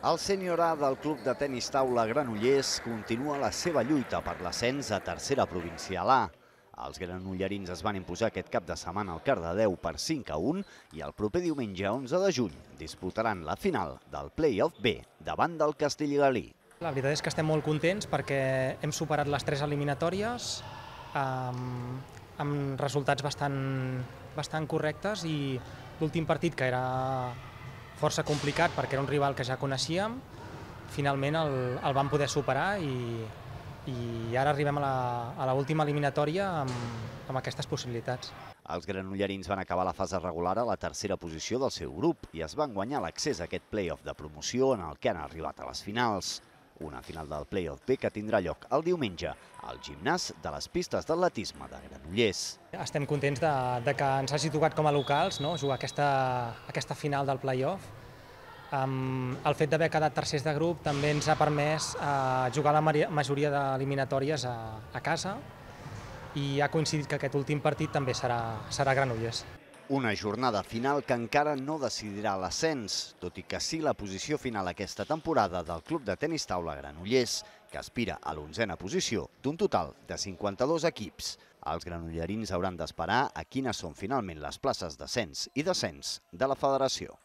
El sènior A del Club de Tenis Taula Granollers continua la seva lluita per l'ascens a tercera provincial A. Els granollerins es van imposar aquest cap de setmana al Cardedeu per 5 a 1 i el proper diumenge 11 de juny disputaran la final del Play-off B davant del Castellgalí. La veritat és que estem molt contents perquè hem superat les tres eliminatòries amb, amb resultats bastant, bastant correctes i l'últim partit, que era força complicat perquè era un rival que ja coneixíem, finalment el, el vam poder superar i, i ara arribem a l'última eliminatòria amb, amb aquestes possibilitats. Els granollerins van acabar la fase regular a la tercera posició del seu grup i es van guanyar l'accés a aquest play-off de promoció en el que han arribat a les finals. Una final del play-off B que tindrà lloc el diumenge al gimnàs de les pistes d'atletisme de Granollers. Estem contents de, de que ens hagi tocat com a locals no? jugar aquesta, aquesta final del play-off. Um, el fet d'haver quedat tercers de grup també ens ha permès uh, jugar la majoria d'eliminatòries a, a casa i ha coincidit que aquest últim partit també serà, serà Granollers. Una jornada final que encara no decidirà l'ascens, tot i que sí la posició final aquesta temporada del Club de Tenis Taula Granollers, que aspira a l'onzena posició d'un total de 52 equips. Els granollerins hauran d'esperar a quines són finalment les places d'ascens i descens de la federació.